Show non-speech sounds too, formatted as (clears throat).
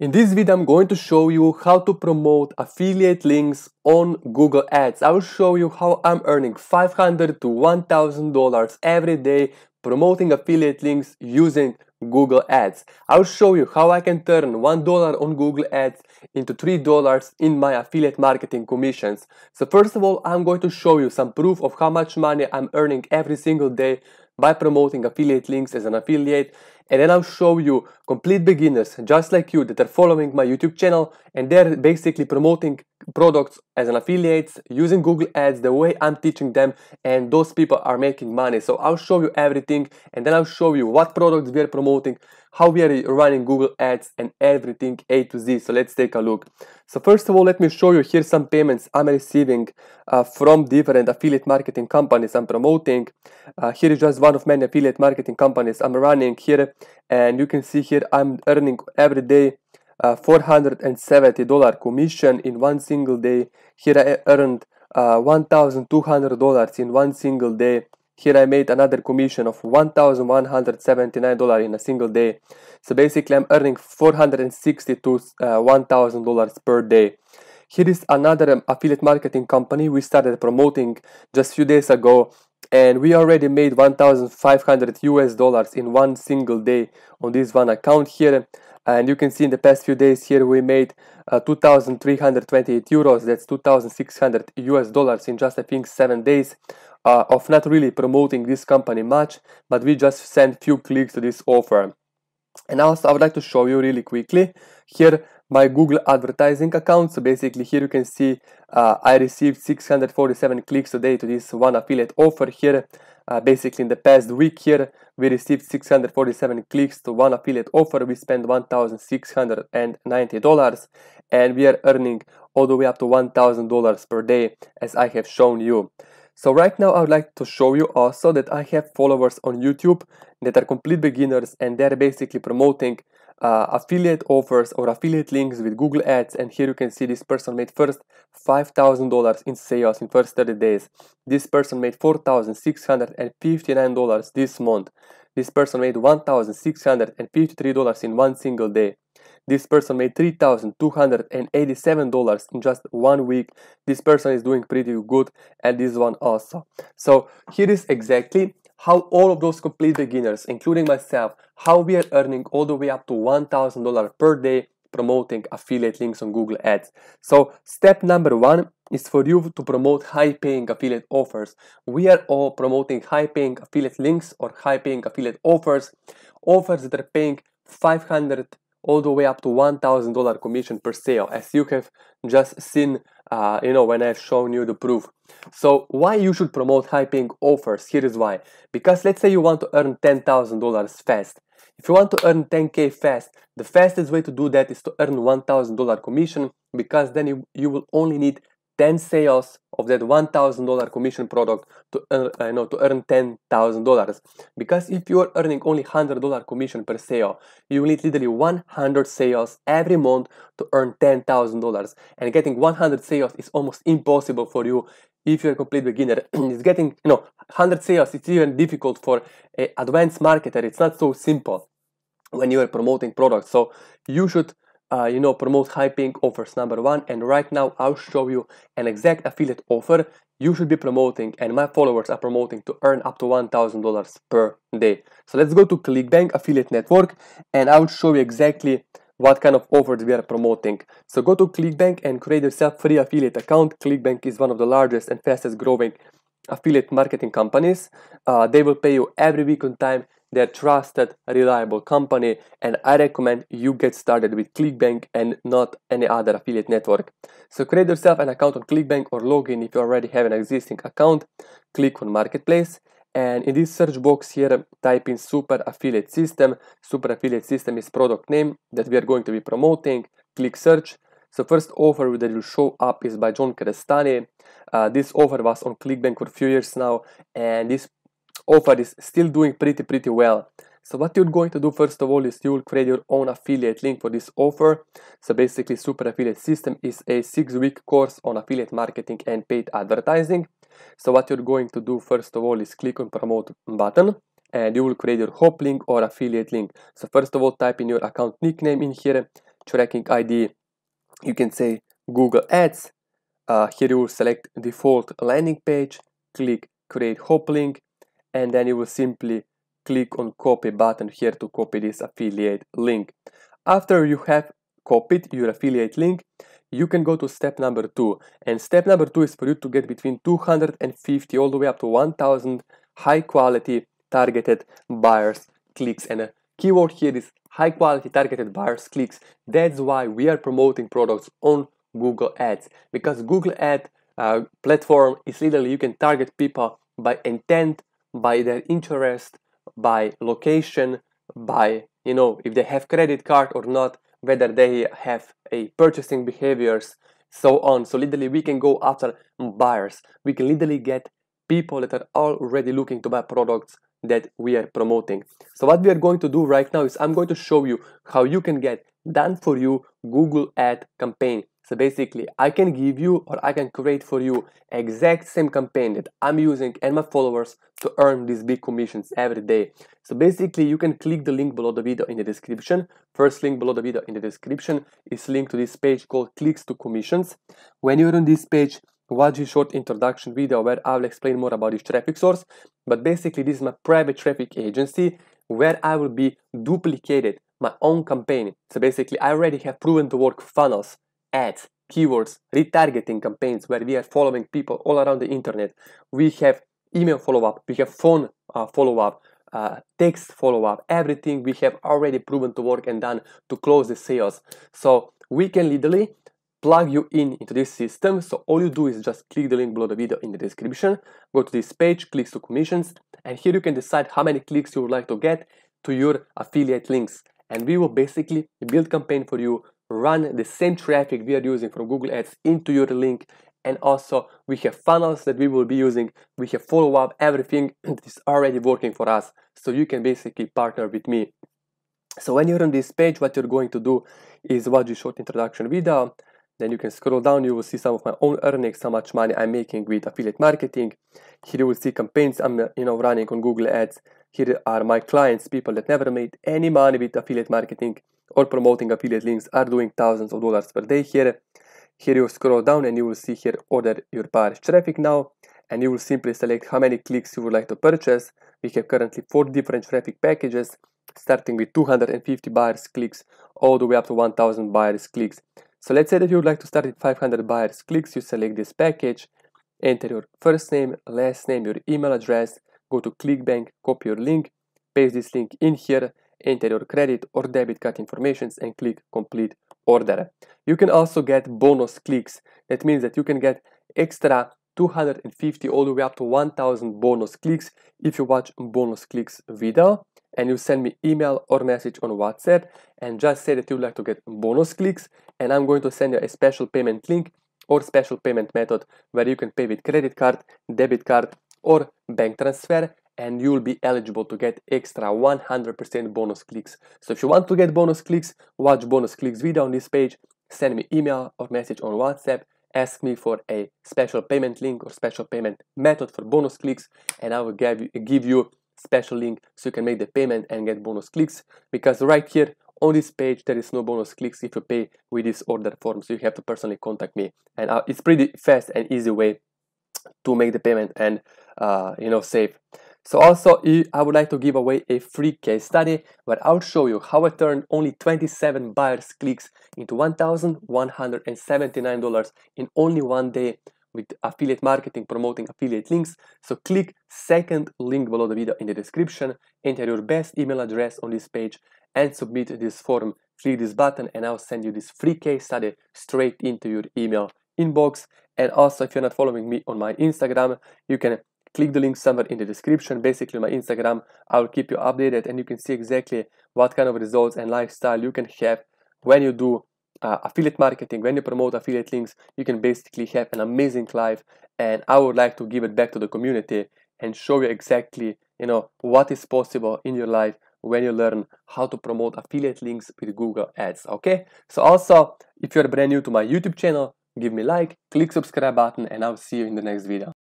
In this video, I'm going to show you how to promote affiliate links on Google Ads. I will show you how I'm earning 500 to $1,000 every day promoting affiliate links using Google Ads. I'll show you how I can turn $1 on Google Ads into $3 in my affiliate marketing commissions. So first of all, I'm going to show you some proof of how much money I'm earning every single day by promoting affiliate links as an affiliate and then I'll show you complete beginners just like you that are following my YouTube channel and they're basically promoting products as an affiliates using Google Ads the way I'm teaching them and those people are making money. So I'll show you everything and then I'll show you what products we are promoting how we are running Google Ads and everything A to Z. So let's take a look. So first of all let me show you here some payments I'm receiving uh, from different affiliate marketing companies I'm promoting. Uh, here is just one of many affiliate marketing companies I'm running. Here and you can see here I'm earning every day uh, $470 commission in one single day. Here I earned uh, $1,200 in one single day. Here I made another commission of $1,179 in a single day. So basically I'm earning 460 to uh, $1,000 per day here is another um, affiliate marketing company. We started promoting just few days ago and we already made 1500 US dollars in one single day on this one account here. And you can see in the past few days here we made uh, 2328 euros. That's 2600 US dollars in just I think 7 days uh, of not really promoting this company much but we just sent few clicks to this offer. And also I would like to show you really quickly here my Google advertising account. So basically here you can see uh, I received 647 clicks today to this one affiliate offer here. Uh, basically in the past week here we received 647 clicks to one affiliate offer. We spent $1,690 and we are earning all the way up to $1,000 per day as I have shown you. So right now I would like to show you also that I have followers on YouTube that are complete beginners and they're basically promoting uh, affiliate offers or affiliate links with Google Ads and here you can see this person made first $5,000 in sales in first 30 days. This person made $4,659 this month. This person made $1,653 in one single day. This person made $3,287 in just one week. This person is doing pretty good and this one also. So here is exactly how all of those complete beginners, including myself, how we are earning all the way up to $1,000 per day promoting affiliate links on Google Ads. So step number one is for you to promote high paying affiliate offers. We are all promoting high paying affiliate links or high paying affiliate offers, offers that are paying 500 all the way up to $1,000 commission per sale as you have just seen uh, you know when I've shown you the proof. So why you should promote high paying offers? Here is why. Because let's say you want to earn $10,000 fast. If you want to earn 10k fast, the fastest way to do that is to earn $1,000 commission because then you, you will only need 10 sales of that $1,000 commission product to, uh, uh, know, to earn $10,000. Because if you are earning only $100 commission per sale, you need literally 100 sales every month to earn $10,000. And getting 100 sales is almost impossible for you if you're a complete beginner. (clears throat) it's getting, you know, 100 sales, it's even difficult for an advanced marketer. It's not so simple when you are promoting products. So you should uh, you know promote high paying offers number one and right now I'll show you an exact affiliate offer you should be promoting and my followers are promoting to earn up to $1,000 per day. So let's go to ClickBank affiliate network and I'll show you exactly what kind of offers we are promoting. So go to ClickBank and create yourself free affiliate account. ClickBank is one of the largest and fastest growing affiliate marketing companies. Uh, they will pay you every week on time they're trusted, reliable company, and I recommend you get started with ClickBank and not any other affiliate network. So create yourself an account on ClickBank or log in if you already have an existing account. Click on Marketplace, and in this search box here, type in Super Affiliate System. Super Affiliate System is product name that we are going to be promoting. Click search. So first offer that will show up is by John Crestani. Uh, this offer was on ClickBank for a few years now, and this offer is still doing pretty pretty well. So what you're going to do first of all is you'll create your own affiliate link for this offer. So basically super affiliate system is a six week course on affiliate marketing and paid advertising. So what you're going to do first of all is click on promote button and you will create your hop link or affiliate link. So first of all type in your account nickname in here tracking ID you can say Google Ads. Uh, here you will select default landing page click create hop link and then you will simply click on copy button here to copy this affiliate link. After you have copied your affiliate link you can go to step number two. And step number two is for you to get between 250 all the way up to 1000 high quality targeted buyers clicks. And a keyword here is high quality targeted buyers clicks. That's why we are promoting products on google ads because google ad uh, platform is literally you can target people by intent by their interest by location by you know if they have credit card or not whether they have a purchasing behaviors so on. So literally we can go after buyers. We can literally get people that are already looking to buy products that we are promoting. So what we are going to do right now is i'm going to show you how you can get done for you google ad campaign so basically I can give you or I can create for you exact same campaign that I'm using and my followers to earn these big commissions every day. So basically you can click the link below the video in the description. First link below the video in the description is linked to this page called clicks to commissions. When you're on this page, watch a short introduction video where I will explain more about this traffic source. But basically this is my private traffic agency where I will be duplicated my own campaign. So basically I already have proven to work funnels ads, keywords, retargeting campaigns where we are following people all around the internet. We have email follow-up, we have phone uh, follow-up, uh, text follow-up, everything we have already proven to work and done to close the sales. So we can literally plug you in into this system. So all you do is just click the link below the video in the description, go to this page, clicks to commissions, and here you can decide how many clicks you would like to get to your affiliate links. And we will basically build campaign for you run the same traffic we are using from Google Ads into your link. And also we have funnels that we will be using. We have follow-up everything (clears throat) that is already working for us. So you can basically partner with me. So when you're on this page what you're going to do is watch the short introduction video. Then you can scroll down. You will see some of my own earnings how much money i'm making with affiliate marketing. Here you will see campaigns i'm uh, you know running on google ads. Here are my clients people that never made any money with affiliate marketing or promoting affiliate links are doing thousands of dollars per day here. Here you scroll down and you will see here order your buyer's traffic now and you will simply select how many clicks you would like to purchase. We have currently four different traffic packages starting with 250 buyers clicks all the way up to 1000 buyers clicks. So let's say that you would like to start with 500 buyers clicks, you select this package, enter your first name, last name, your email address, go to ClickBank, copy your link, paste this link in here enter your credit or debit card informations and click complete order. You can also get bonus clicks. That means that you can get extra 250 all the way up to 1000 bonus clicks if you watch bonus clicks video and you send me email or message on WhatsApp and just say that you'd like to get bonus clicks and I'm going to send you a special payment link or special payment method where you can pay with credit card, debit card or bank transfer and you'll be eligible to get extra 100% bonus clicks. So if you want to get bonus clicks, watch bonus clicks video on this page, send me email or message on WhatsApp, ask me for a special payment link or special payment method for bonus clicks and I will give you, give you special link so you can make the payment and get bonus clicks. Because right here on this page there is no bonus clicks if you pay with this order form so you have to personally contact me. And uh, it's pretty fast and easy way to make the payment and uh, you know save so also I would like to give away a free case study where I'll show you how I turned only 27 buyers clicks into $1,179 in only one day with affiliate marketing promoting affiliate links. So click second link below the video in the description, enter your best email address on this page and submit this form. Click this button and I'll send you this free case study straight into your email inbox. And also if you're not following me on my Instagram, you can click the link somewhere in the description. Basically my instagram i'll keep you updated and you can see exactly what kind of results and lifestyle you can have when you do uh, affiliate marketing when you promote affiliate links. You can basically have an amazing life and i would like to give it back to the community and show you exactly you know what is possible in your life when you learn how to promote affiliate links with google ads okay? So also if you're brand new to my youtube channel give me like click subscribe button and i'll see you in the next video